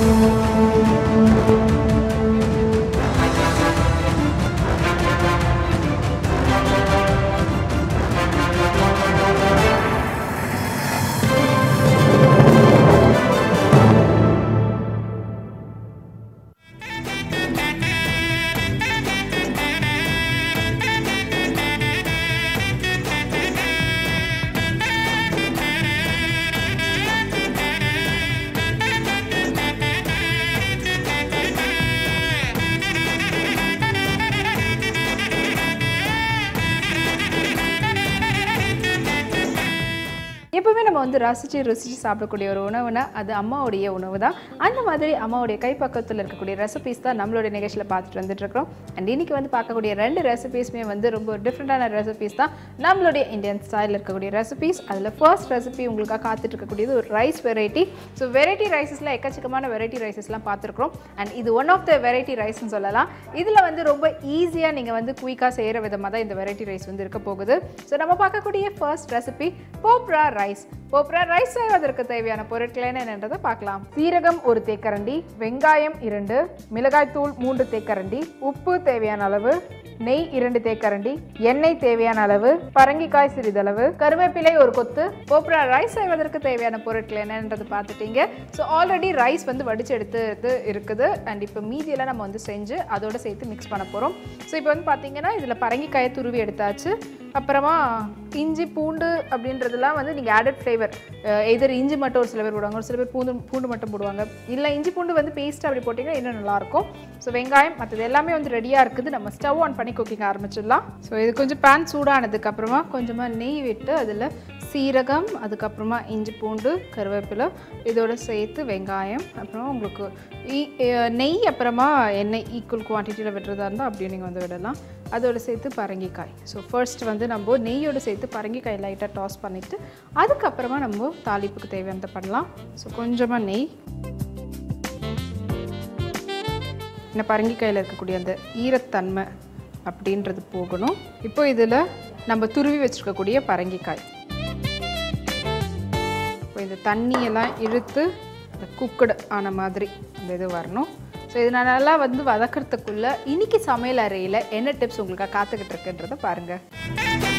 எப்பவுமே நம்ம வந்து ரசித்து ருசித்து சாப்பிடக்கூடிய ஒரு உணவுனா அது அம்மாவுடைய உணவு தான் அந்த மாதிரி அம்மாவுடைய கைப்பக்கத்தில் இருக்கக்கூடிய ரெசிபிஸ் தான் நம்மளுடைய நிகழ்ச்சியில் பார்த்துட்டு வந்துட்டு இருக்கிறோம் அண்ட் இன்னைக்கு வந்து பார்க்கக்கூடிய ரெண்டு ரெசிபிஸுமே வந்து ரொம்ப டிஃப்ரெண்ட்டான ரெசிபிஸ் தான். நம்மளுடைய இந்தியன் ஸ்டைலில் இருக்கக்கூடிய ரெசிபிஸ் அதில் ஃபர்ஸ்ட் ரெசிபி உங்களுக்காக காத்துட்டு இருக்கக்கூடியது ஒரு ரைஸ் வெரைட்டி ஸோ வெரைட்டி ரைஸஸில் எக்கச்சக்கமான வெரைட்டி ரைஸஸ்லாம் பார்த்துருக்குறோம். அண்ட் இது ஒன் ஆஃப் த வெரைட்டி ரைஸ்னு சொல்லலாம். இதில் வந்து ரொம்ப ஈஸியாக நீங்கள் வந்து குயிக்காக செய்கிற விதமாக தான் இந்த வெரைட்டி ரைஸ் வந்து இருக்க போகுது. ஸோ நம்ம பார்க்கக்கூடிய ஃபர்ஸ்ட் ரெசிபி போப்ரா ரைஸ் போப்ரா ரைஸ் செய்வதற்கு தேவையான பொருட்கள் என்னன்றதை பார்க்கலாம். சீரகம் ஒரு தேக்கரண்டி வெங்காயம் இரண்டு மிளகாய்த்தூள் மூன்று தேக்கரண்டி உப்பு தேவையான அளவு நெய் இரண்டு தேக்கரண்டி எண்ணெய் தேவையான அளவு பரங்கிக்காய் சிறிதளவு கருவேப்பிலை ஒரு கொத்து. போப்ரா ரைஸ் செய்வதற்கு தேவையான பொருட்கள் என்னன்றது பார்த்துட்டீங்க. ஸோ ஆல்ரெடி ரைஸ் வந்து வடிச்சு எடுத்து இருக்குது. அண்ட் இப்போ மீதியெல்லாம் நம்ம வந்து செஞ்சு அதோட சேர்த்து மிக்ஸ் பண்ண போகிறோம் ஸோ இப்போ வந்து பார்த்தீங்கன்னா இதில் பரங்கிக்காயை துருவி எடுத்தாச்சு. அப்புறமா இஞ்சி பூண்டு அப்படின்றதெல்லாம் வந்து நீங்கள் ஆடட் ஃப்ளேவர் எதிர் இஞ்சி மட்டும் ஒரு சில பேர் போடுவாங்க ஒரு சில பேர் பூண்டு பூண்டு மட்டும் போடுவாங்க. இல்லை இஞ்சி பூண்டு வந்து பேஸ்ட் அப்படி போட்டிங்கன்னா இன்னும் நல்லாயிருக்கும். ஸோ வெங்காயம் மற்றது எல்லாமே வந்து ரெடியாக இருக்குது. நம்ம ஸ்டவ் ஆன் பண்ணி குக்கிங் ஆரம்பிச்சிடலாம். ஸோ இது கொஞ்சம் பேன் சூடானதுக்கப்புறமா கொஞ்சமாக நெய் விட்டு அதில் சீரகம் அதுக்கப்புறமா இஞ்சி பூண்டு கருவேப்பிலை இதோட சேர்த்து வெங்காயம் அப்புறம் உங்களுக்கு நெய் அப்புறமா எண்ணெய் ஈக்குவல் குவான்டிட்டியில் விடுறதா இருந்தால் அப்படியே நீங்கள் வந்து விடலாம். அதோட சேர்த்து பரங்கிக்காய். ஸோ ஃபர்ஸ்ட் வந்து நம்ம நெய்யோடு சேர்த்து பரங்கிக்காய் லைட்டாக டாஸ் பண்ணிவிட்டு அதுக்கப்புறமா நம்ம தாளிப்புக்கு தேவையானதை பண்ணலாம். ஸோ கொஞ்சமாக நெய். இந்த பரங்கிக்காயில் இருக்கக்கூடிய அந்த ஈரத்தன்மை அப்படின்றது போகணும். இப்போ இதில் நம்ம துருவி வச்சுருக்கக்கூடிய பரங்கிக்காய். இப்போ இந்த தண்ணியெல்லாம் இழுத்து இந்த குக்கடு ஆன மாதிரி அந்த இது வரணும். ஸோ இது நான் நல்லா வந்து வதக்கிறதுக்குள்ளே இன்னைக்கு சமையல் அறையில் என்ன டிப்ஸ் உங்களுக்காக காத்துக்கிட்டு இருக்குன்றதை பாருங்கள்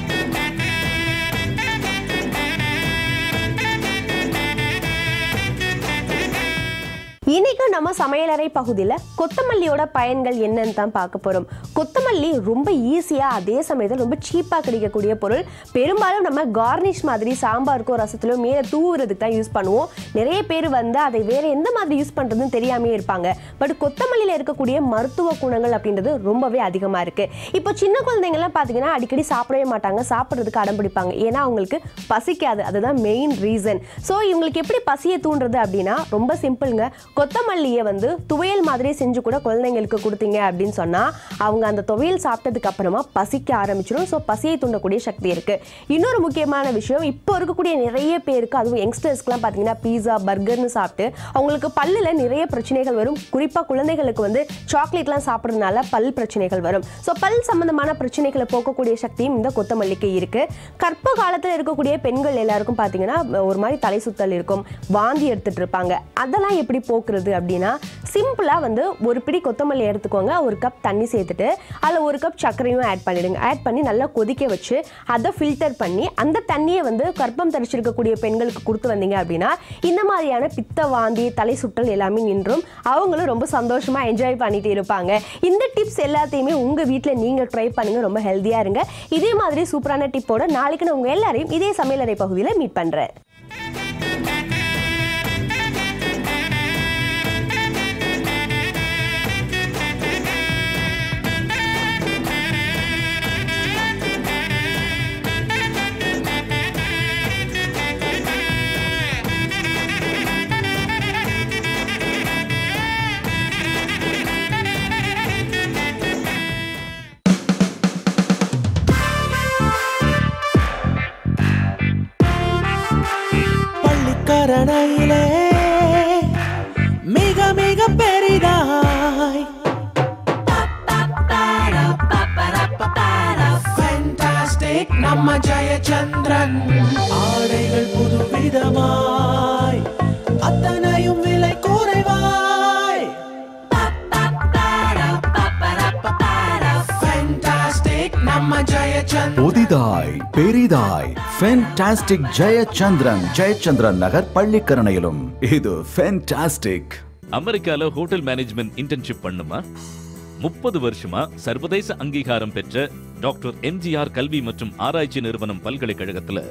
இன்னைக்கு நம்ம சமையலறை பகுதியில் கொத்தமல்லியோட பயன்கள் என்னன்னு தான் பார்க்க போகிறோம் கொத்தமல்லி ரொம்ப ஈஸியாக அதே சமயத்தில் ரொம்ப சீப்பாக கிடைக்கக்கூடிய பொருள். பெரும்பாலும் நம்ம கார்னிஷ் மாதிரி சாம்பாருக்கோ ரசத்திலோ மேலே தூவுறதுக்கு தான் யூஸ் பண்ணுவோம். நிறைய பேர் வந்து அதை வேறு எந்த மாதிரி யூஸ் பண்ணுறதுன்னு தெரியாமே இருப்பாங்க. பட் கொத்தமல்லியில் இருக்கக்கூடிய மருத்துவ குணங்கள் அப்படின்றது ரொம்பவே அதிகமாக இருக்குது இப்போ சின்ன குழந்தைங்கள்லாம் பார்த்தீங்கன்னா அடிக்கடி சாப்பிடவே மாட்டாங்க. சாப்பிட்றதுக்கு அடம்பிடிப்பாங்க ஏன்னா அவங்களுக்கு பசிக்காது. அதுதான் மெயின் ரீசன் ஸோ இவங்களுக்கு எப்படி பசியை தூண்டுறது அப்படின்னா ரொம்ப சிம்பிளுங்க கொத்தமல்லியை வந்து துவையல் மாதிரி செஞ்சு கூட குழந்தைங்களுக்கு கொடுத்தீங்க அப்படின்னு சொன்னால் அவங்க அந்த துவையல் சாப்பிட்டதுக்கு அப்புறமா பசிக்க ஆரம்பிச்சிடும் ஸோ பசியை தூண்டக்கூடிய சக்தி இருக்குது இன்னொரு முக்கியமான விஷயம் இப்போ இருக்கக்கூடிய நிறைய பேருக்கு அதுவும் யங்ஸ்டர்ஸ்க்குலாம் பார்த்தீங்கன்னா பீஸா பர்கர்னு சாப்பிட்டு அவங்களுக்கு பல்லில் நிறைய பிரச்சனைகள் வரும். குறிப்பாக குழந்தைகளுக்கு வந்து சாக்லேட்லாம் சாப்பிட்றதுனால பல் பிரச்சனைகள் வரும். ஸோ பல் சம்மந்தமான பிரச்சனைகளை போக்கக்கூடிய சக்தியும் இந்த கொத்தமல்லிக்கு இருக்குது கற்ப காலத்தில் இருக்கக்கூடிய பெண்கள் எல்லாருக்கும் பார்த்தீங்கன்னா ஒரு மாதிரி தலை சுத்தல் இருக்கும் வாந்தி எடுத்துகிட்டு இருப்பாங்க. அதெல்லாம் எப்படி போக்குறது அப்படின்னா சிம்பிளாக வந்து ஒரு பிடி கொத்தமல்லி எடுத்துக்கோங்க. ஒரு கப் தண்ணி சேர்த்துட்டு அதில் ஒரு கப் சர்க்கரையும் ஆட் பண்ணிடுங்க. ஆட் பண்ணி நல்லா கொதிக்க வச்சு அதை ஃபில்டர் பண்ணி அந்த தண்ணியை வந்து கர்ப்பம் தரிச்சிருக்கக்கூடிய பெண்களுக்கு கொடுத்து வந்தீங்க அப்படின்னா இந்த மாதிரியான பித்த வாந்தி தலை சுட்டல் எல்லாமே நின்றும். அவங்களும் ரொம்ப சந்தோஷமாக என்ஜாய் பண்ணிட்டு இருப்பாங்க. இந்த டிப்ஸ் எல்லாத்தையுமே உங்கள் வீட்டில் நீங்கள் ட்ரை பண்ணுங்கள் ரொம்ப ஹெல்த்தியாக இருங்க. இதே மாதிரி சூப்பரான டிப்போட நாளைக்கு நான் உங்கள் எல்லாரையும் இதே சமையலறை பகுதியில் மீட் பண்ணுறேன் ஃபென்டாஸ்டிக் ஜெயச்சந்திரன் ஜெயச்சந்திரன் நகர் பள்ளிக்கரணையிலும் இது ஃபென்டாஸ்டிக் அமெரிக்கால ஹோட்டல் மேனேஜ்மெண்ட் இன்டர்ன்ஷிப் பண்ணுமா? முப்பது வருஷமா சர்வதேச அங்கீகாரம் பெற்ற டாக்டர் எம்ஜிஆர் கல்வி மற்றும் ஆராய்ச்சி நிறுவனம் பல்கலைக்கழகத்துல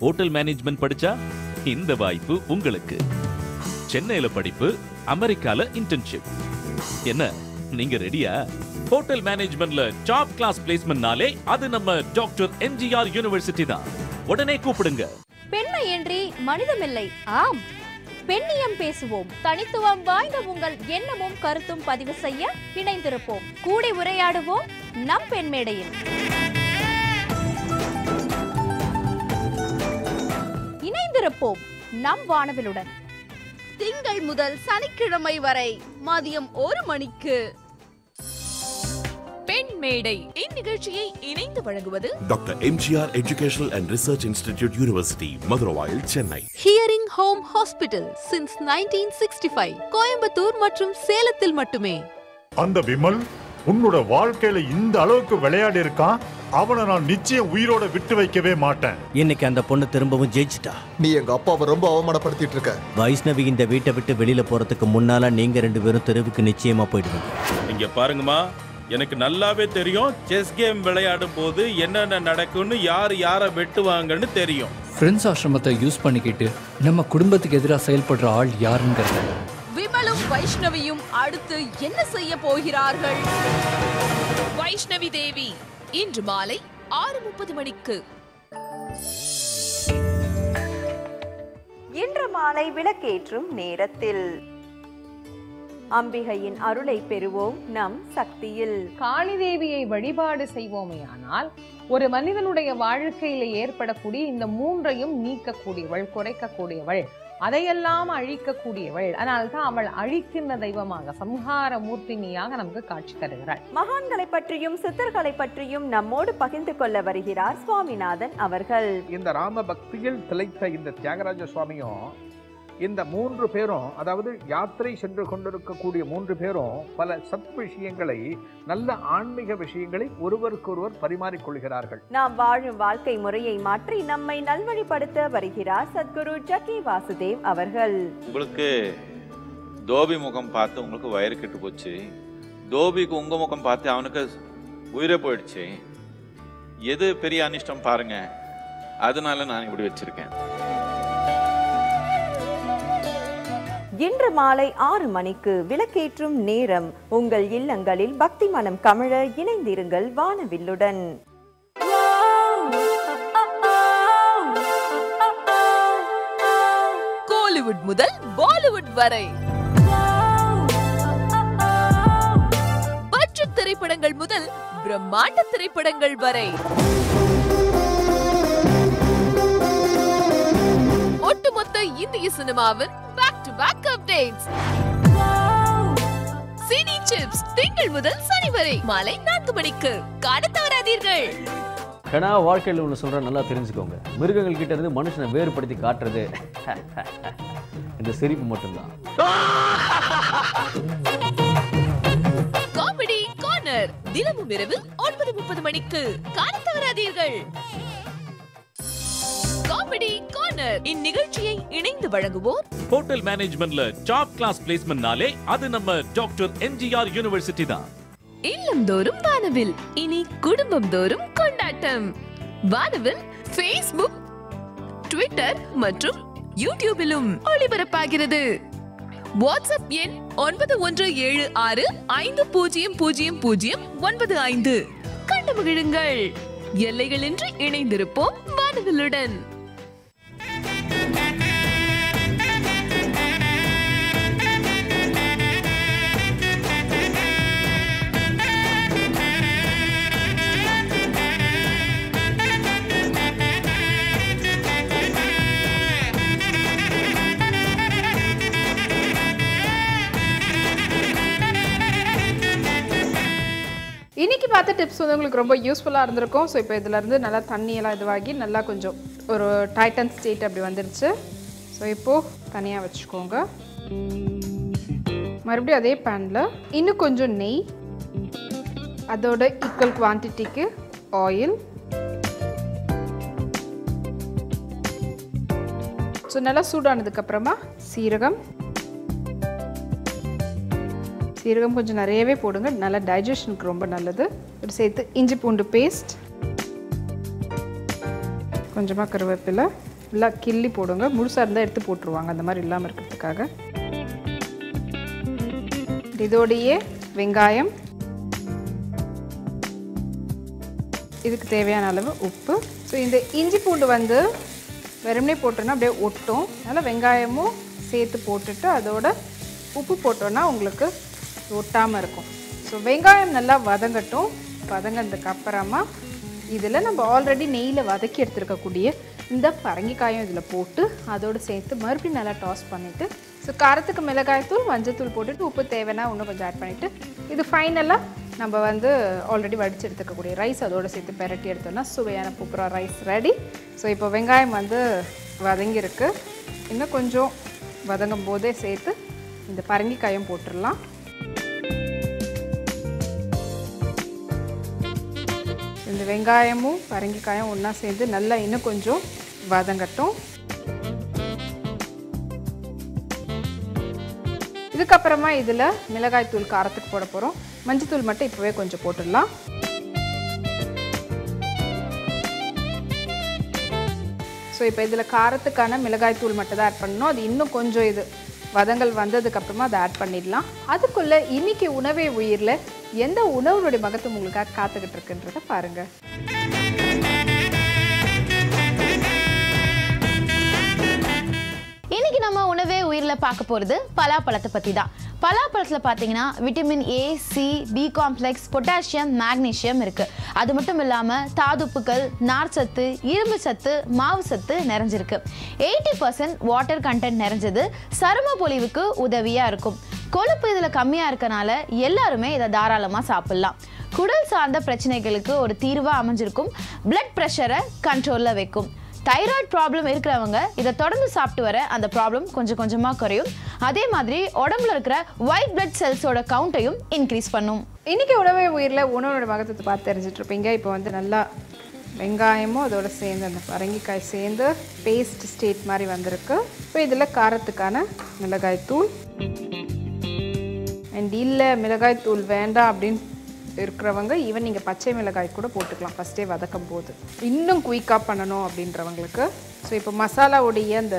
ஹோட்டல் மேனேஜ்மெண்ட் படிச்சா இந்த வாய்ப்பு உங்களுக்கு. சென்னையில படிப்பு அமெரிக்கால இன்டர்ன்ஷிப். என்ன நீங்க ரெடியா? ஹோட்டல் மேனேஜ்மெண்ட்ல டாப் கிளாஸ் பிளேஸ்மெண்ட்னாலே அது நம்ம டாக்டர் எம்ஜிஆர் யூனிவர்சிட்டி தான். உடனே கூப்பிடுங்க. பெண்மையின்றி மனிதமில்லை. ஆம். பெண்ணியம் பேசுவோம். தனித்துவம் வாய்ந்த உங்கள் எண்ணமும் கருத்தும் பதிவு செய்ய இணைந்திருப்போம். கூடி உரையாடுவோம் நம் பெண் மேடையில். இணைந்திருப்போம் நம் வானவிலுடன். திங்கள் முதல் சனிக்கிழமை வரை மதியம் ஒரு மணிக்கு. பெண் மேடை. இந்நிகழ்ச்சியை இணைந்து வழங்குவது Dr. MGR Educational and Research Institute University, Madurai, Chennai. Hearing home hospital since nineteen sixty five Coimbatore மற்றும் சேலத்தில் மட்டுமே. அந்த விமல் உன்னோட வாழ்க்கையில இந்த அளவுக்கு விளையாடி இருக்கான் அவனை நான் நிச்சயம் உயிரோட விட்டு வைக்கவே மாட்டேன். இன்னைக்கு அந்த பொண்ணு திரும்பவும் ஜெயிச்சிட்டா? நீ எங்க அப்பாவை ரொம்ப அவமானப்படுத்திட்டு இருக்க. வைஷ்ணவி இந்த வீட்டை விட்டு வெளியில போறதுக்கு முன்னால நீங்க ரெண்டு பேரும் தெருவுக்கு நிச்சயமா போயிடுவீங்க. இங்க பாருங்கம்மா. எனக்கு நல்லாவே தெரியும் செஸ் கேம் விளையாடும் போது என்னென்ன நடக்கும்னு யார் யாரை வெட்டுவாங்கன்னு தெரியும். ஃப்ரெண்ட்ஸ் ஆசிரமத்தை யூஸ் பண்ணிக்கிட்டு நம்ம குடும்பத்துக்கு எதிராக செயல்படுற ஆள் யாருங்கிறத. விமலும் வைஷ்ணவியும் அடுத்து என்ன செய்ய போகிறார்கள்? வைஷ்ணவி தேவி இன்று மாலை ஆறு முப்பது மணிக்கு. இன்று மாலை விளக்கேற்றும் நேரத்தில். அம்பிகையின் அருளை பெறுவோம் நம் சக்தியில். காளி தேவியை வழிபாடு செய்வோமேயானால் ஒரு மனிதனுடைய வாழ்க்கையில ஏற்படக்கூடிய இந்த மூன்றையும் நீக்கக்கூடியவள் குறைக்கக்கூடியவள் அதையெல்லாம் அழிக்கக்கூடியவள். அதனால தான் அவள் அழிக்கின்ற தெய்வமாக சம்ஹார மூர்த்தினியாக நமக்கு காட்சி தருகிறாள். மகான்களை பற்றியும் சித்தர்களை பற்றியும் நம்மோடு பகிர்ந்து கொள்ள வருகிறார் சுவாமிநாதன் அவர்கள். இந்த ராம பக்தியில் திளைத்த இந்த தியாகராஜ சுவாமியும் இந்த மூன்று பேரும் அதாவது யாத்திரை சென்று கொண்டிருக்கக்கூடிய மூன்று பேரும் பல சத் விஷயங்களை நல்ல ஆன்மீக விஷயங்களை ஒருவருக்கொருவர் பரிமாறிக்கொள்கிறார்கள். நாம் வாழும் வாழ்க்கை முறையை மாற்றி நம்மை நல்வழிப்படுத்த வருகிறார் சத்குரு ஜக்கி வாசுதேவ் அவர்கள். உங்களுக்கு தோபி முகம் பார்த்து உங்களுக்கு வயிறு கெட்டு போச்சு. தோபிக்கு உங்க முகம் பார்த்து அவனுக்கு உயிரே போயிடுச்சு. எது பெரிய அனிஷ்டம் பாருங்க. அதனால நான் இப்படி வச்சிருக்கேன். இன்று மாலை ஆறு மணிக்கு விளக்கேற்றும் நேரம் உங்கள் இல்லங்களில் பக்தி மனம் கமழ இணைந்திருங்கள் வானவில்லுடன். கோலிவுட் முதல் பாலிவுட் வரை. பட்ஜெட் திரைப்படங்கள் முதல் பிரம்மாண்ட திரைப்படங்கள் வரை. ஒட்டுமொத்த இந்திய சினிமாவின் பேக் அப்டேட்ஸ் சினி சிப்ஸ் திங்கள் முதல் சனி வரை மாலை நான்கு மணிக்கு. காண தவறாதீர்கள். கனா வாழ்க்கையில் ஒன்று சொல்கிறேன் நல்லா தெரிஞ்சுக்கோங்க. மிருகங்கள் கிட்ட இருந்து மனுஷனை வேறுபடுத்தி காட்டுறது இந்த சிரிப்பு மட்டும்தான். காமெடி கார்னர் தினமும் இரவு ஒன்பது முப்பது மணிக்கு. காண தவறாதீர்கள். காமெடி கார்னர் இந்நிகழ்ச்சியை இணைந்து வழங்குவோர் ஹோட்டல் மேனேஜ்மெண்ட்ல டாப் கிளாஸ் பிளேஸ்மெண்ட்னாலே அது நம்ம டாக்டர் எம்ஜிஆர் யூனிவர்சிட்டி தான். இல்லம்தோறும் வானவில் இனி குடும்பம் தோறும் கொண்டாட்டம். வானவில் ஃபேஸ்புக் ட்விட்டர் மற்றும் யூடியூபிலும் ஒளிபரப்பாகிறது. வாட்ஸ்அப் எண் ஒன்பது ஒன்று ஏழு ஆறு ஐந்து பூஜ்ஜியம் பூஜ்ஜியம் பூஜ்ஜியம் ஒன்பது ஐந்து. கண்டு மகிழுங்கள். எல்லைகளின்றி இணைந்திருப்போம் வானவிலுடன். பார்த்த டிப்ஸ் வந்து உங்களுக்கு ரொம்ப யூஸ்ஃபுல்லாக இருந்திருக்கும். ஸோ இப்போ இதிலேருந்து நல்லா தண்ணியெல்லாம் இதுவாகி நல்லா கொஞ்சம் ஒரு டைட்டன் ஸ்டேட் அப்படி வந்துருச்சு. ஸோ இப்போது தனியாக வச்சுக்கோங்க. மறுபடியும் அதே பேனில் இன்னும் கொஞ்சம் நெய் அதோட ஈக்குவல் குவான்டிட்டிக்கு ஆயில் ஸோ நல்லா சூடானதுக்கப்புறமா சீரகம். சீரகம் கொஞ்சம் நிறையவே போடுங்க. நல்லா டைஜஷனுக்கு ரொம்ப நல்லது. ஒரு சேர்த்து இஞ்சி பூண்டு பேஸ்ட் கொஞ்சமாக கருவேப்பிலை. ஃபுல்லாக கிள்ளி போடுங்க. முழுசாக இருந்தால் எடுத்து போட்டுருவாங்க. அந்த மாதிரி இல்லாமல் இருக்கிறதுக்காக. இதோடையே வெங்காயம். இதுக்கு தேவையான அளவு உப்பு. ஸோ இந்த இஞ்சி பூண்டு வந்து வெறுமனே போட்டோன்னா அப்படியே ஒட்டும். அதனால் வெங்காயமும் சேர்த்து போட்டுட்டு அதோட உப்பு போட்டோன்னா உங்களுக்கு ஒட்டாமல் இருக்கும். ஸோ வெங்காயம் நல்லா வதங்கட்டும். வதங்கினதுக்கு அப்புறமா இதில் நம்ம ஆல்ரெடி நெய்யில் வதக்கி எடுத்துருக்கக்கூடிய இந்த பரங்கிக்காயும் இதில் போட்டு அதோடு சேர்த்து மறுபடியும் நல்லா டாஸ் பண்ணிவிட்டு ஸோ காரத்துக்கு மிளகாய்த்தூள் மஞ்சத்தூள் போட்டுட்டு உப்பு தேவைன்னா இன்னும் கொஞ்சம் ஆட் பண்ணிவிட்டு இது ஃபைனலாக நம்ம வந்து ஆல்ரெடி வடித்து எடுத்துக்கக்கூடிய ரைஸ் அதோடு சேர்த்து பெரட்டி எடுத்தோம்னா சுவையான புப்புரா ரைஸ் ரெடி ஸோ இப்போ வெங்காயம் வந்து வதங்கியிருக்கு. இன்னும் கொஞ்சம் வதங்கும் போதே சேர்த்து இந்த பரங்கிக்காயும் போட்டுடலாம். இந்த வெங்காயமும் பரங்கிக்காயும் ஒன்றா சேர்ந்து நல்லா இன்னும் கொஞ்சம் வதங்கட்டும். இதுக்கப்புறமா இதில் மிளகாய் தூள் காரத்துக்கு போட போகிறோம் மஞ்சத்தூள் மட்டும் இப்போவே கொஞ்சம் போட்டுடலாம். ஸோ இப்போ இதில் காரத்துக்கான மிளகாய் தூள் மட்டும் தான் ஆட் பண்ணணும். அது இன்னும் கொஞ்சம் இது வதங்கள் வந்ததுக்கப்புறமா அதை ஆட் பண்ணிடலாம். அதுக்குள்ளே இன்னைக்கு உணவே உயிரில் எந்த உணவுடைய மகத்துவம் உங்களுக்காக காத்துக்கிட்டு இருக்குன்றத பாருங்கள் இன்னைக்கு நம்ம உணவே உயிரில் பார்க்க போகிறது பலாப்பழத்தை பற்றி தான் பலாப்பழத்தில் பார்த்தீங்கன்னா vitamin A C B complex potassium magnesium இருக்குது அது மட்டும் இல்லாமல் தாதுப்புக்கள் நார்ச்சத்து இரும்பு சத்து மாவு சத்து நிறைஞ்சிருக்கு. எயிட்டி பர்சன்ட் வாட்டர் கண்டென்ட் நிறைஞ்சது சரும பொலிவுக்கு உதவியாக இருக்கும். கொழுப்பு இதில் கம்மியாக இருக்கனால எல்லாருமே இதை தாராளமாக சாப்பிட்லாம். குடல் சார்ந்த பிரச்சனைகளுக்கு ஒரு தீர்வாக அமைஞ்சிருக்கும். பிளட் ப்ரெஷரை கண்ட்ரோலில் வைக்கும். தைராய்டு ப்ராப்ளம் இருக்கிறவங்க இதை தொடர்ந்து சாப்பிட்டு வர அந்த ப்ராப்ளம் கொஞ்சம் கொஞ்சமாக குறையும். அதே மாதிரி உடம்புல இருக்கிற ஒயிட் பிளட் செல்ஸோட கவுண்ட்டையும் இன்க்ரீஸ் பண்ணும். இன்னைக்கு உணவை உயிரில் உணவோட மகத்துவத்தை பார்த்து தெரிஞ்சுட்டு இருப்பீங்க இப்போ வந்து நல்லா வெங்காயமும் அதோட சேர்ந்து அந்த பரங்கிக்காய் சேர்ந்து பேஸ்ட் ஸ்டேட் மாதிரி வந்திருக்கு. இப்போ இதில் காரத்துக்கான மிளகாய் தூள் அண்ட் இல்லை மிளகாய் தூள் வேண்டாம் அப்படின்னு இருக்கிறவங்க ஈவன் நீங்கள் பச்சை மிளகாய் கூட போட்டுக்கலாம். ஃபஸ்ட்டே வதக்கும் போது. இன்னும் குயிக்காக பண்ணணும் அப்படின்றவங்களுக்கு. ஸோ இப்போ மசாலாவுடைய அந்த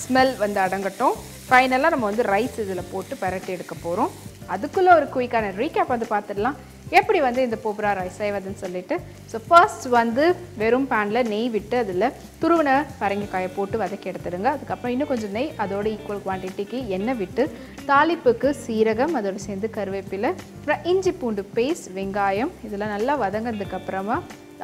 ஸ்மெல் வந்து அடங்கட்டும். ஃபைனலாக நம்ம வந்து ரைஸ் இதில் போட்டு பரட்டி எடுக்க போகிறோம் அதுக்குள்ளே ஒரு குயிக்கான ரீகேப் வந்து பார்த்துடலாம் எப்படி வந்து இந்த போப்ரா ரைஸ் செய்வதுன்னு சொல்லிட்டு ஸோ ஃபர்ஸ்ட் வந்து வெறும் பேனில் நெய் விட்டு அதில் துருவின பரங்கிக்காயை போட்டு வதக்கி எடுத்துடுங்க. அதுக்கப்புறம் இன்னும் கொஞ்சம் நெய் அதோட ஈக்குவல் குவான்டிட்டிக்கு எண்ணெய் விட்டு தாளிப்புக்கு சீரகம் அதோட சேர்ந்து கருவேப்பிலை அப்புறம் இஞ்சி பூண்டு பேஸ்ட் வெங்காயம் இதெல்லாம் நல்லா வதங்கினதுக்கப்புறமா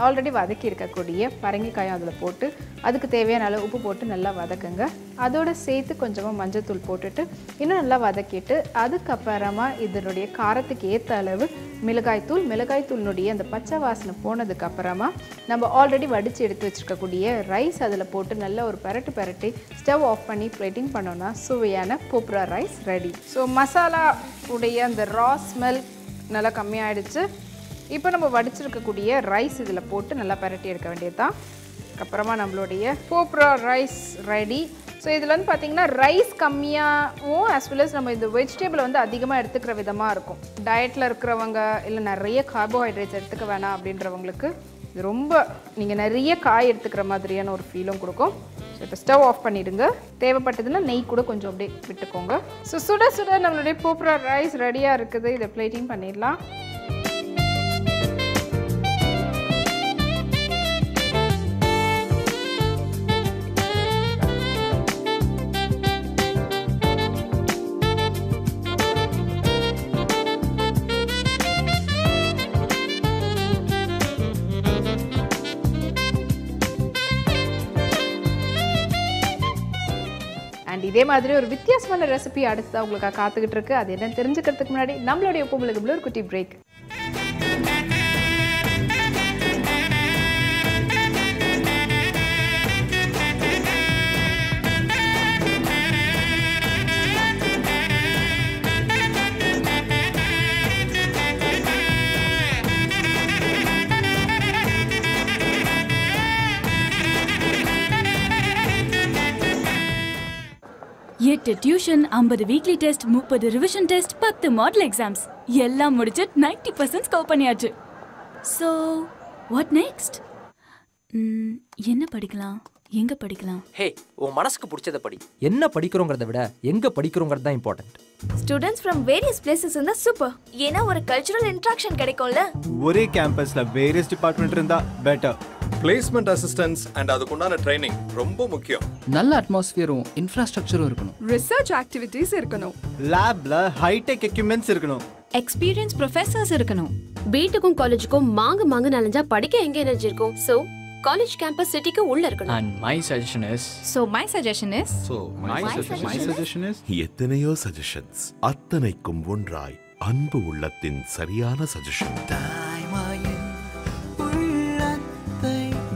ஆல்ரெடி வதக்கி இருக்கக்கூடிய பரங்கிக்காயும் அதில் போட்டு அதுக்கு தேவையான அளவு உப்பு போட்டு நல்லா வதக்குங்க. அதோட சேர்த்து கொஞ்சமாக மஞ்சத்தூள் போட்டுட்டு இன்னும் நல்லா வதக்கிட்டு அதுக்கப்புறமா இதனுடைய காரத்துக்கு ஏற்ற அளவு மிளகாய்த்தூள். மிளகாய்த்தூளினுடைய அந்த பச்சை வாசனை போனதுக்கப்புறமா நம்ம ஆல்ரெடி வடித்து எடுத்து வச்சுருக்கக்கூடிய ரைஸ் அதில் போட்டு நல்லா ஒரு பரட்டு பரட்டி ஸ்டவ் ஆஃப் பண்ணி பிளேட்டிங் பண்ணோன்னா சுவையான போப்ரா ரைஸ் ரெடி ஸோ மசாலா உடைய அந்த ரா ஸ்மெல் நல்லா கம்மியாயிடுச்சு. இப்போ நம்ம வடிச்சிருக்கக்கூடிய ரைஸ் இதில் போட்டு நல்லா பரட்டி எடுக்க வேண்டியது தான் அப்புறமா நம்மளுடைய போப்ரா ரைஸ் ரெடி ஸோ இதில் வந்து பார்த்திங்கன்னா ரைஸ் கம்மியாகவும் ஆஸ் வெல் அஸ் நம்ம இந்த வெஜிடபிள் வந்து அதிகமாக எடுத்துக்கிற விதமாக இருக்கும். டயட்டில் இருக்கிறவங்க இல்லை நிறைய கார்போஹைட்ரேட்ஸ் எடுத்துக்க வேணாம் அப்படின்றவங்களுக்கு இது ரொம்ப நீங்கள் நிறைய காய் எடுத்துக்கிற மாதிரியான ஒரு ஃபீலும் கொடுக்கும். ஸோ இப்போ ஸ்டவ் ஆஃப் பண்ணிடுங்க. தேவைப்பட்டதுன்னா நெய் கூட கொஞ்சம் அப்படியே விட்டுக்கோங்க. ஸோ சுட சுட நம்மளுடைய போப்ரா ரைஸ் ரெடியாக இருக்குது. இதை பிளேட்டிங் பண்ணிடலாம். இதே மாதிரி ஒரு வித்தியாசமான ரெசிபி அடுத்து உங்களுக்காக காத்துக்கிட்டு இருக்கு. அது என்னன்னு தெரிஞ்சுக்கிறதுக்கு முன்னாடி நம்மளுடைய பொம்பளுக்கு ஒரு குட்டி பிரேக் எட்டு டியூஷன் ஐம்பது வீக்லி டெஸ்ட் முப்பது ரிவிஷன் டெஸ்ட் பத்து மாடல் எக்ஸாம்ஸ் எல்லாம் முடிச்சு 90% பர்சன்ட் ஸ்கோர் பண்ணியாச்சு. ஸோ வாட் நெக்ஸ்ட் என்ன படிக்கலாம்? எங்க படிக்கலாம்? ஹே உன் மனசுக்கு பிடிச்சத படி. என்ன படிக்கிறோங்கிறத விட எங்க படிக்கிறோங்கிறது தான் important students from various places இருந்தா சூப்பர் ஏன்னா ஒரு கல்ச்சுரல் இன்ட்ராக்ஷன் கிடைக்கும்ல. ஒரே கேம்பஸ்ல வேரியஸ் டிபார்ட்மெண்ட் இருந்தா பெட்டர் பிளேஸ்மெண்ட் அசிஸ்டன்ஸ் அண்ட் அதுக்குண்டான ட்ரைனிங் ரொம்ப முக்கியம். நல்ல அட்மாஸ்பியரும் இன்ஃப்ராஸ்ட்ரக்சரும் இருக்கணும். ரிசர்ச் ஆக்டிவிட்டீஸ் இருக்கணும். லேப்ல ஹைடெக் எக்யூப்மெண்ட்ஸ் இருக்கணும். எக்ஸ்பீரியன்ஸ் ப்ரொஃபசர்ஸ் இருக்கணும். வீட்டுக்கும் காலேஜுக்கும் மாங்கு மாங்கு நனைஞ்சா படிக்க எங்க எனர்ஜி இருக்கும்? சோ காலேஜ் கேம்பஸ் சிட்டிக்கு உள்ள இருக்கணும். And my suggestion is so my suggestion is so my suggestion is எத்தனையோ சஜஷன்ஸ் அத்தனைக்கும் ஒன்றாய் அன்பு உள்ளத்தின் சரியான suggestion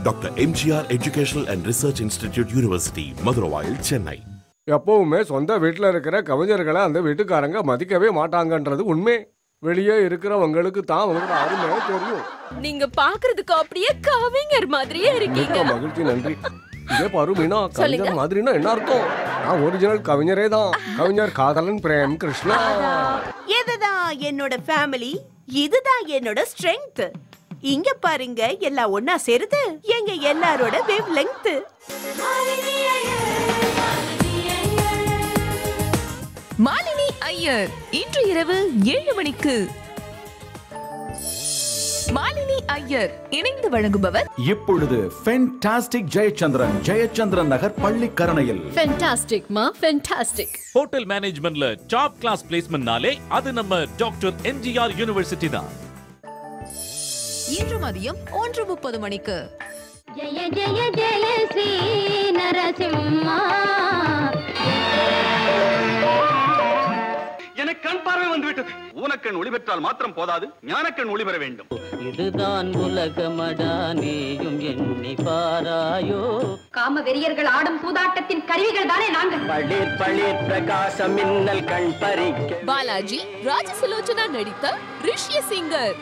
doctor MGR educational and research institute university Maduravoyal Chennai எப்பவுமே சொந்த வீட்டில் இருக்கிற கவிஞர்களை அந்த வீட்டுக்காரங்க மதிக்கவே மாட்டாங்கன்றது உண்மை. வெளியே இருக்கிறவங்களுக்கு தான் அவங்களோட அருமை தெரியும். நீங்க பாக்குறதுக்கு அப்படியே கவிஞர் மாதிரியே இருக்கீங்க. மகிழ்ச்சி நன்றி. இதே பாரு மீனா. கவிஞர் மாதிரினா என்ன அர்த்தம்? நான் ஒரிஜினல் கவிஞரே தான். கவிஞர் காதலன் பிரேம் கிருஷ்ணா. இதுதான் என்னோட ஃபேமிலி இதுதான் என்னோட ஸ்ட்ரெங்க் இங்க பாருங்க எல்லாம் ஒன்னா சேருது. எங்க எல்லாரோட வேவ் லெங்த் மாலினி ஐயர் இன்று இரவு ஏழு மணிக்கு. மாலினி ஐயர் இணைந்து வழங்குபவர் இப்பொழுது ஃபென்டாஸ்டிக் ஜெயச்சந்திரன் ஜெயச்சந்திரன் நகர் பள்ளிக்கரணையில். ஃபென்டாஸ்டிக் மா ஃபென்டாஸ்டிக் ஹோட்டல் மேனேஜ்மெண்ட்ல டாப் கிளாஸ் பிளேஸ்மெண்ட்னாலே அது நம்ம டாக்டர் எம்ஜிஆர் யூனிவர்சிட்டி தான். இன்று மதியம் ஒன்று முப்பது மணிக்கு. ஜெய ஜெய ஜெய ஸ்ரீ நரசிம்மா. கண் பார்வை வந்து விட்டது ஊனக்கண் ஒளி பெற்றால் மாத்திரம் போதாது ஞானக்கண் ஒளி பெற வேண்டும். இதுதான் உலகமடா நீயும் எண்ணி பாராயோ. காம வெறியர்கள் ஆடும் சூதாட்டத்தின் கருவிகள் தானே நாங்கள். பளிர் பளிர் பிரகாசம் மின்னல் கண் பறிக்க. பாலாஜி ராஜசுலோச்சனா நடித்த ரிஷ்ய சிங்கர்.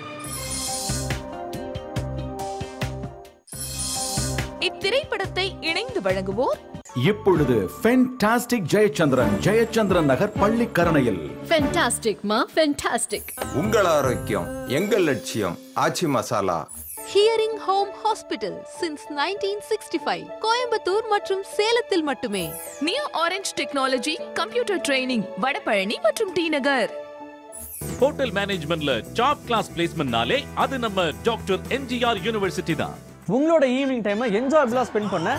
இத்திரைப்படத்தை இணைந்து வழங்குவோர் இப்பொழுது ஃபென்டாஸ்டிக் ஜெயச்சந்திரன் ஜெயச்சந்திரன் நகர் பள்ளிக்கரணையில். ஃபென்டாஸ்டிக் மா ஃபென்டாஸ்டிக் உங்கள் ஆரோக்கியம் எங்கள் லட்சியம் Aachi Masala. Hearing home hospital since 1965 Coimbatore மற்றும் சேலத்தில் மட்டுமே. New orange technology computer training Vadapalani மற்றும் டி நகர். ஹோட்டல் மேனேஜ்மெண்ட்ல டாப் கிளாஸ் பிளேஸ்மெண்ட்னாலே அது நம்ம டாக்டர் எம்ஜிஆர் யூனிவர்சிட்டி தான். உங்களோட ஈவினிங் டைமை என்ஜாயபிளாக ஸ்பெண்ட் பண்ண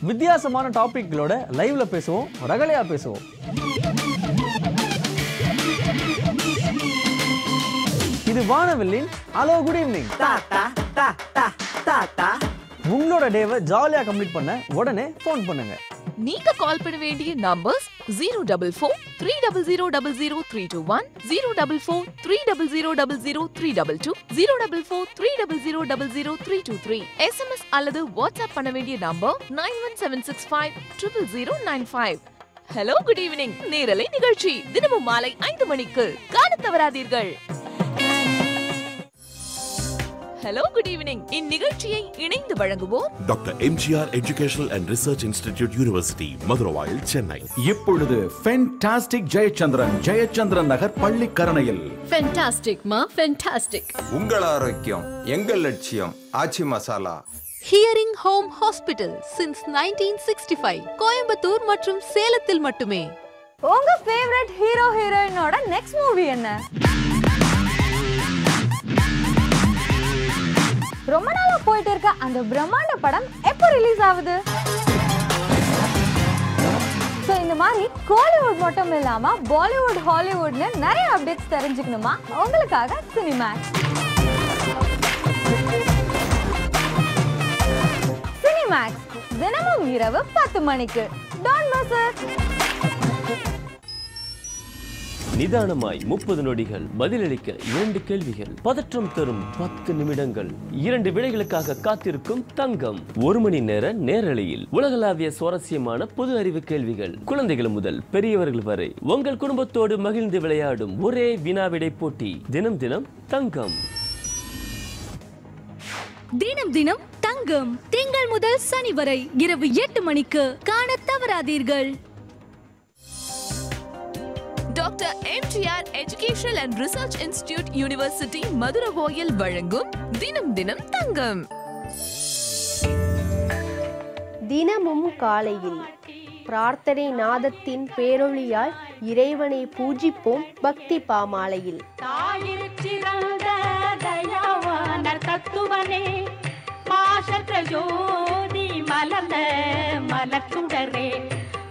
வித்தியாசமான டாபிக்களோட லைவ்ல பேசுவோம் ரகலையா பேசுவோம். இது வானவில்லின் ஹலோ குட் ஈவினிங் உங்களோட டேவை ஜாலியா கம்ப்ளீட் பண்ண உடனே ஃபோன் பண்ணுங்க. நீங்க கால் பண்ண வேண்டிய numbers zero double four three double zero double zero three two one zero double four three double zero double zero three double two zero double four three double zero double zero three two three SMS அல்லது WhatsApp பண்ண வேண்டிய number nine one seven six five triple zero nine five hello good evening நேரலை நிகழ்ச்சி. தினமும் மாலை ஐந்து மணிக்கு. காண தவறாதீர்கள். ஹலோ குட் ஈவினிங் இந்நிகழ்ச்சியை இணைந்து வழங்குவோர் doctor MGR educational and research institute university Maduravoyal Chennai இப்பொழுது ஃபென்டாஸ்டிக் ஜெயச்சந்திரன் ஜெயச்சந்திரன் நகர் பள்ளிக்கரணையில் ஃபென்டாஸ்டிக் மா ஃபென்டாஸ்டிக் உங்கள் ஆரோக்கியம் எங்கள் லட்சியம் Aachi masala. Hearing home hospital since 1965 Coimbatore மற்றும் சேலத்தில் மட்டுமே. உங்க ஃபேவரட் ஹீரோ ஹீரோயினோட நெக்ஸ்ட் மூவி என்ன? ரொம்ப நாளா போயிட்டு இருக்க அந்த பிரம்மாண்ட படம் எப்போ ரிலீஸ் ஆகுது? ஸோ இந்த மாதிரி கோலிவுட் மட்டும் இல்லாமல் பாலிவுட் ஹாலிவுட்னு நிறைய அப்டேட்ஸ் தெரிஞ்சுக்கணுமா? உங்களுக்காக சினிமேக்ஸ் சினிமேக்ஸ் தினமும் இரவு பத்து மணிக்கு. டோன்ட் மிஸ் நிதானமாய் முப்பது நொடிகள் பதிலளிக்க இரண்டு கேள்விகள். பதற்றம் தரும் பத்து நிமிடங்கள். இரண்டு விடைகளுக்காக காத்திருக்கும் தங்கம். ஒரு மணி நேர நேரலையில் உலகளாவிய சுவாரஸ்யமான பொது அறிவு கேள்விகள். குழந்தைகள் முதல் பெரியவர்கள் வரை உங்கள் குடும்பத்தோடு மகிழ்ந்து விளையாடும் ஒரே வினாவிடை போட்டி. தினம் தினம் தங்கம். தினம் தினம் தங்கம். திங்கள் முதல் சனி வரை இரவு எட்டு மணிக்கு காண தவறாதீர்கள். Doctor MGR educational and research institute university Maduravoyal வழங்கும் தினம் தினம் தங்கம். தினமும் காலையில் பிரார்த்தனை நாதத்தின் பேரொளியால் இறைவனை பூஜிப்போம் பக்தி பாமாலையில். தத்துவனே பாசற்ற ஜோதி மலர்ந்த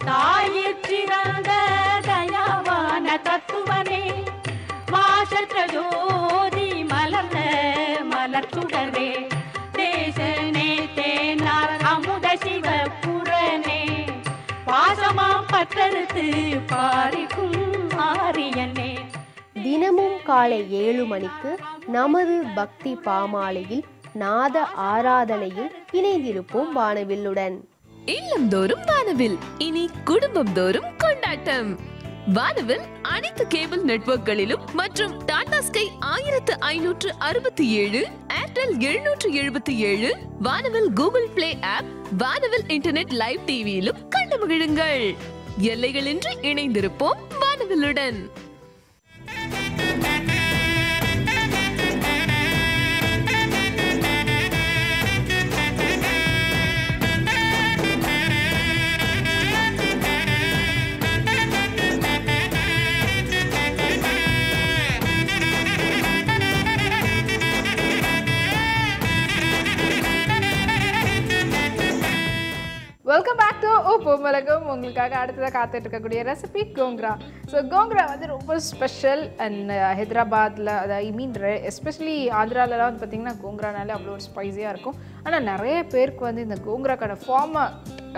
தாயிற்சிறந்த பற்றறுத்து பாரிக்கும் ஆரியனே தினமும் காலை ஏழு மணிக்கு நமது பக்தி பாமாலையில் நாத ஆராதனையில் இணைந்திருப்போம் வானவில்லுடன். இல்லந்தோறும் வானவில் இனி குடும்பம் தோறும் கொண்டாட்டம். வானவில் அனைத்து கேபிள் நெட்வொர்க்குகளிலும் மற்றும் டாடா ஸ்கை ஆயிரத்து ஐநூற்று அறுபத்தி ஏழு ஏர்டெல் எழுநூற்று எழுபத்தி ஏழு Vaanavil Google play app Vaanavil internet live டிவியிலும் கண்டு மகிழுங்கள். எல்லைகளின்றி இணைந்திருப்போம் வானவிலுடன் உப்பு மிளகும் உங்களுக்காக அடுத்ததாக காத்துட்டு இருக்கக்கூடிய ரெசிபி கோங்க்ரா. ஸோ கோங்க்ரா வந்து ரொம்ப ஸ்பெஷல் அண்ட் uh, ஹைதராபாத்தில் அதாவது ஐ மீன் எஸ்பெஷலி ஆந்திராலலாம் வந்து பார்த்திங்கன்னா கோங்க்ரானாலே அவ்வளோ ஒரு ஸ்பைஸியாக இருக்கும். ஆனால் நிறைய பேருக்கு வந்து இந்த கோங்க்ராக்கான ஃபார்மை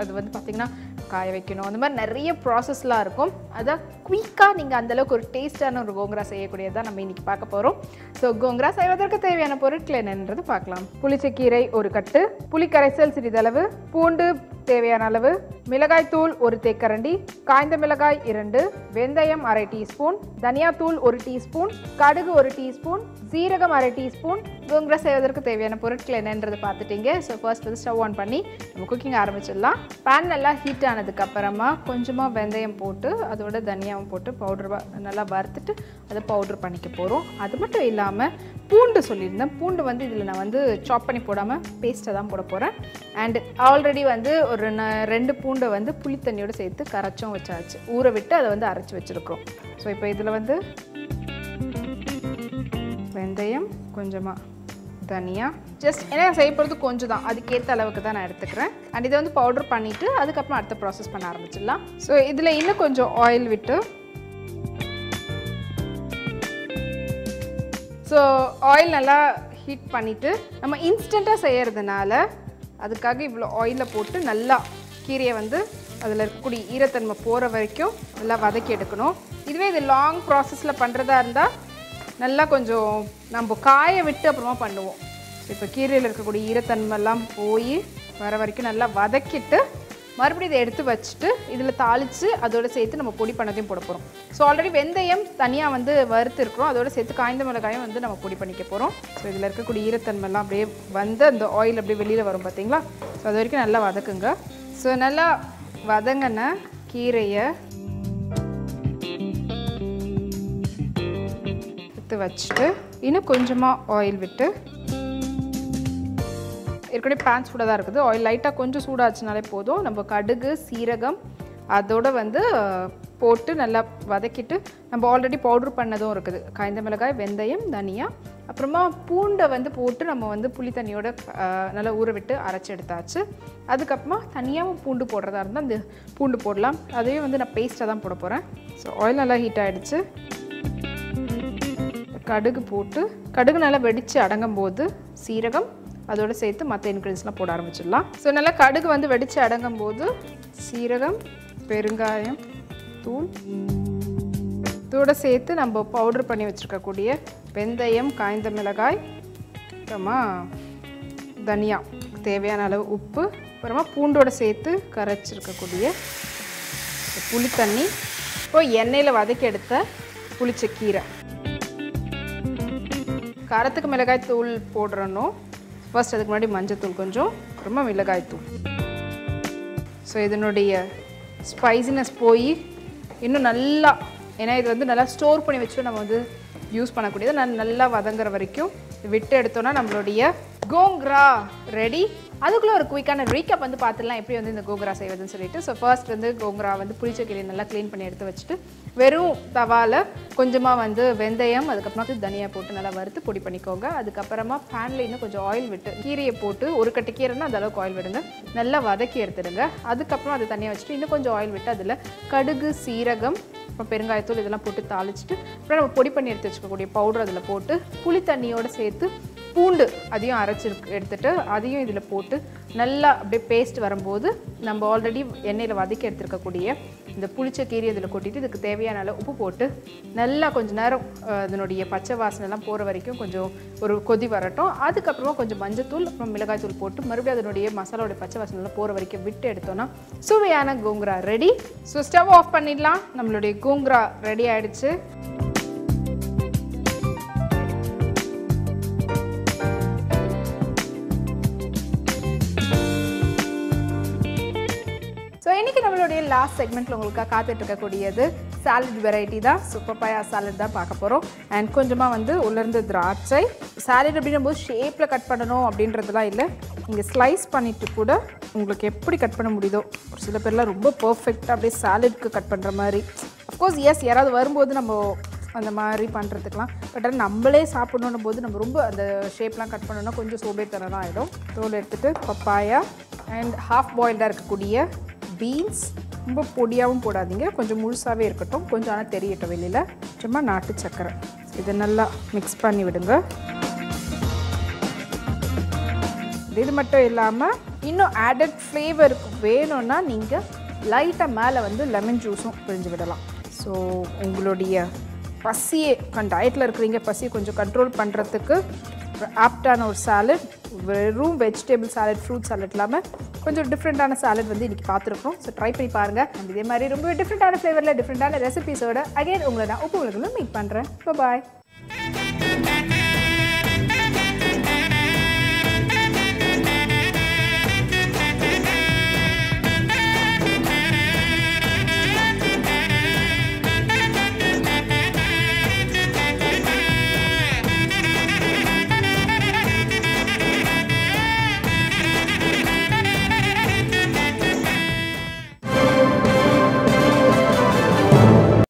அது வந்து பார்த்திங்கன்னா காய வைக்கணும். அந்த மாதிரி நிறைய ப்ராசஸ்லாம் இருக்கும். அதான் குயிக்காக நீங்கள் அந்தளவுக்கு ஒரு டேஸ்டான ஒரு கோங்கரா செய்யக்கூடியதான் நம்ம இன்றைக்கி பார்க்க போகிறோம் ஸோ கோங்கரா செய்வதற்கு தேவையான பொருட்கள் என்னன்றது பார்க்கலாம். புளிச்சக்கீரை ஒரு கட்டு புளிக்கரைசல் சிறிதளவு பூண்டு தேவையான அளவு மிளகாய் தூள் ஒரு தேக்கரண்டி காய்ந்த மிளகாய் இரண்டு வெந்தயம் அரை டீஸ்பூன் தனியாத்தூள் ஒரு டீஸ்பூன் கடுகு ஒரு டீஸ்பூன் சீரகம் அரை டீஸ்பூன். கோங்கரா செய்வதற்கு தேவையான பொருட்கள் என்னன்றது பார்த்துட்டீங்க. ஸோ ஃபர்ஸ்ட் வந்து ஸ்டவ் ஆன் பண்ணி நம்ம குக்கிங் ஆரம்பிச்சிடலாம். பேன் நல்லா ஹீட் ஆன அப்புறமா கொஞ்சமாக வெந்தயம் போட்டு அதோட தனியாவும் போட்டு பவுடர் நல்லா வறுத்துட்டு அதை பவுடர் பண்ணிக்க போகிறோம் அது மட்டும் இல்லாமல் பூண்டு சொல்லியிருந்தேன். பூண்டு வந்து இதில் நான் வந்து சாப் பண்ணி போடாமல் பேஸ்ட்டை தான் போட போகிறேன் அண்டு ஆல்ரெடி வந்து ஒரு ந- ரெண்டு பூண்டை வந்து புளித்தண்ணியோடு சேர்த்து கரைச்சும் வச்சாச்சு. ஊற விட்டு அதை வந்து அரைச்சி வச்சுருக்கோம் ஸோ இப்போ இதில் வந்து வெந்தயம் கொஞ்சமாக தனியாக ஜஸ்ட் ஏன்னா செய்ய போகிறது கொஞ்சம் தான் அதுக்கேற்ற அளவுக்கு தான் நான் எடுத்துக்கிறேன். அண்ட் இதை வந்து பவுடர் பண்ணிவிட்டு அதுக்கப்புறம் அடுத்த ப்ராசஸ் பண்ண ஆரம்பிச்சிடலாம். ஸோ இதில் இன்னும் கொஞ்சம் ஆயில் விட்டு. ஸோ ஆயில் நல்லா ஹீட் பண்ணிவிட்டு நம்ம இன்ஸ்டண்ட்டாக செய்கிறதுனால அதுக்காக இவ்வளோ ஆயிலில் போட்டு நல்லா கீரையை வந்து அதில் இருக்கக்கூடிய ஈரத்தன்மை போகிற வரைக்கும் நல்லா வதக்கி எடுக்கணும். இதுவே இது லாங் ப்ராசஸில் பண்ணுறதா இருந்தால் நல்லா கொஞ்சம் நம்ம காய விட்டு அப்புறமா பண்ணுவோம். இப்போ கீரையில் இருக்கக்கூடிய ஈரத்தன்மைலாம் போய் வர வரைக்கும் நல்லா வதக்கிட்டு மறுபடியும் இதை எடுத்து வச்சுட்டு இதில் தாளித்து அதோட சேர்த்து நம்ம பொடி பண்ணதையும் போட போகிறோம் ஸோ ஆல்ரெடி வெந்தயம் தனியாக வந்து வறுத்து இருக்கிறோம். அதோட சேர்த்து காய்ந்த மிளகாயும் வந்து நம்ம பொடி பண்ணிக்க போகிறோம் ஸோ இதில் இருக்கக்கூடிய ஈரத்தன்மைலாம் அப்படியே வந்து அந்த ஆயில் அப்படியே வெளியில் வரும் பார்த்தீங்களா? ஸோ அது வரைக்கும் நல்லா வதக்குங்க. ஸோ நல்லா வதங்கின கீரையை எடுத்து வச்சுட்டு இன்னும் கொஞ்சமாக ஆயில் விட்டு ஏற்கனவே பேன் சூடாக தான் இருக்குது. ஆயில் லைட்டாக கொஞ்சம் சூடாச்சுனாலே போதும். நம்ம கடுகு சீரகம் அதோட வந்து போட்டு நல்லா வதக்கிட்டு நம்ம ஆல்ரெடி பவுடர் பண்ணதும் இருக்குது. காய்ந்த மிளகாய் வெந்தயம் தனியா. அப்புறமா பூண்டை வந்து போட்டு நம்ம வந்து புளி தண்ணியோட நல்லா ஊற விட்டு அரைச்சி எடுத்தாச்சு. அதுக்கப்புறமா தனியாகவும் பூண்டு போடுறதா இருந்தால் அந்த பூண்டு போடலாம். அதையும் வந்து நான் பேஸ்ட்டாக தான் போட போகிறேன் ஸோ ஆயில் நல்லா ஹீட் ஆகிடுச்சு கடுகு போட்டு கடுகு நல்லா வெடித்து அடங்கும் போது சீரகம் அதோடு சேர்த்து மற்ற இன்க்ரீடியன்ஸ்லாம் போட ஆரம்பிச்சிடலாம். ஸோ நல்லா கடுகு வந்து வெடித்து அடங்கும் போது சீரகம் பெருங்காயம் தூள் இதோட சேர்த்து நம்ம பவுடர் பண்ணி வச்சுருக்கக்கூடிய வெந்தயம் காய்ந்த மிளகாய் அப்புறமா தனியா தேவையான அளவு உப்பு அப்புறமா பூண்டோட சேர்த்து கரைச்சிருக்கக்கூடிய புளித்தண்ணி. இப்போ எண்ணெயில் வதக்கி எடுத்த புளிச்ச கீரை. காரத்துக்கு மிளகாய் தூள் போடுறணும் ஃபர்ஸ்ட் அதுக்கு முன்னாடி மஞ்சத்தூள் கொஞ்சம் அப்புறமா மிளகாய் தூள். ஸோ இதனுடைய ஸ்பைசினஸ் போய் இன்னும் நல்லா ஏன்னா இது வந்து நல்லா ஸ்டோர் பண்ணி வச்சு நம்ம வந்து யூஸ் பண்ணக்கூடியது நான் நல்லா வதங்குற வரைக்கும் விட்டு எடுத்தோன்னா நம்மளுடைய கோங்க்ரா ரெடி அதுக்குள்ளே ஒரு குயிக்கான ரீக்கப் வந்து பார்த்துடலாம். எப்படி வந்து இந்த கோங்க்ரா செய்வதுன்னு சொல்லிட்டு. ஸோ ஃபர்ஸ்ட் வந்து கோங்குரா வந்து புளிச்ச கிளி நல்லா க்ளீன் பண்ணி எடுத்து வச்சுட்டு வெறும் தவாவில் கொஞ்சமாக வந்து வெந்தயம் அதுக்கப்புறமா வந்து தனியா போட்டு நல்லா வறுத்து பொடி பண்ணிக்கோங்க. அதுக்கப்புறமா பேனில் இன்னும் கொஞ்சம் ஆயில் விட்டு கீரையை போட்டு ஒரு கட்டு கீரைன்னா அந்த அளவுக்கு ஆயில் விடுங்க. நல்லா வதக்கி எடுத்துடுங்க. அதுக்கப்புறம் அதை தனியாக வச்சுட்டு இன்னும் கொஞ்சம் ஆயில் விட்டு அதில் கடுகு சீரகம் அப்புறம் பெருங்காயத்தூள் இதெல்லாம் போட்டு தாளிச்சிட்டு அப்புறம் நம்ம பொடி பண்ணி எடுத்து வச்சுக்கக்கூடிய பவுடர் அதில் போட்டு புளி தண்ணியோடு சேர்த்து பூண்டு அதையும் அரைச்சி எடுத்துகிட்டு அதையும் இதில் போட்டு நல்லா அப்படியே பேஸ்ட் வரும்போது நம்ம ஆல்ரெடி எண்ணெயில் வதக்கி எடுத்துருக்கக்கூடிய இந்த புளிச்ச கீரை இதில் கொட்டிட்டு இதுக்கு தேவையான அளவு உப்பு போட்டு நல்லா கொஞ்சம் நேரம் அதனுடைய இதனுடைய பச்சை வாசனைலாம் போகிற வரைக்கும் கொஞ்சம் ஒரு கொதி வரட்டும். அதுக்கப்புறமா கொஞ்சம் மஞ்சத்தூள் அப்புறம் மிளகாய் தூள் போட்டு மறுபடியும் அதனுடைய மசாலாவுடைய பச்சை வாசனைலாம் போகிற வரைக்கும் விட்டு எடுத்தோன்னா சுவையான gongura ready. So stove off பண்ணிடலாம். நம்மளுடைய கோங்குரா ரெடி ஆகிடுச்சு இன்றைக்கி லாஸ்ட் செக்மெண்ட்டில் உங்களுக்காக காத்துட்டு இருக்கக்கூடியது சாலட் வெரைட்டி தான். சூப்பர் பாயா சாலட் தான் பார்க்க போகிறோம் அண்ட் கொஞ்சமாக வந்து உள்ளேருந்து திராட்சை. சாலட் அப்படின்னும் போது ஷேப்பில் கட் பண்ணணும் அப்படின்றதுலாம் இல்லை. நீங்கள் ஸ்லைஸ் பண்ணிவிட்டு கூட உங்களுக்கு எப்படி கட் பண்ண முடியுதோ ஒரு சில பேர்லாம் ரொம்ப பர்ஃபெக்டாக அப்படியே சாலட்க்கு கட் பண்ணுற மாதிரி. அஃப்கோர்ஸ் எஸ் யாராவது வரும்போது நம்ம அந்த மாதிரி பண்ணுறதுக்கெலாம் பட் ஆனால் நம்மளே சாப்பிடணும் போது நம்ம ரொம்ப அந்த ஷேப்லாம் கட் பண்ணணும்னா கொஞ்சம் சோபே தான் ஆகிடும் தோல் எடுத்துகிட்டு பப்பாயா அண்ட் ஹாஃப் பாயில்டாக இருக்கக்கூடிய பீன்ஸ் ரொம்ப பொடியாகவும் போடாதீங்க. கொஞ்சம் முழுசாகவே இருக்கட்டும். கொஞ்சம் ஆனால் தெரியட்டும் வெளியில். சும்மா நாட்டு சக்கரை. இதை நல்லா மிக்ஸ் பண்ணி விடுங்க. இது மட்டும் இல்லாமல் இன்னும் ஆடட் ஃப்ளேவருக்கு வேணும்னா நீங்கள் லைட்டாக மேலே வந்து லெமன் ஜூஸும் பிழிஞ்சு விடலாம். ஸோ உங்களுடைய பசியை டயட்டில் இருக்கிறீங்க பசியை கொஞ்சம் கண்ட்ரோல் பண்ணுறதுக்கு ஆப்டான ஒரு சாலட் வெறும் வெஜிடபிள் சாலட் ஃப்ரூட் சாலட் இல்லாமல் கொஞ்சம் டிஃப்ரெண்ட்டான சாலட் வந்து இன்றைக்கி பார்த்துருக்கோம். ஸோ ட்ரை பண்ணி பாருங்கள் நம்ம இதே மாதிரி ரொம்ப டிஃப்ரெண்ட்டான ஃப்ளேவரில் டிஃப்ரெண்ட்டான ரெசிபிஸோட அகைன் உங்களை நான் உப்பு உலகிலும் மீட் பண்ணுறேன் பாய்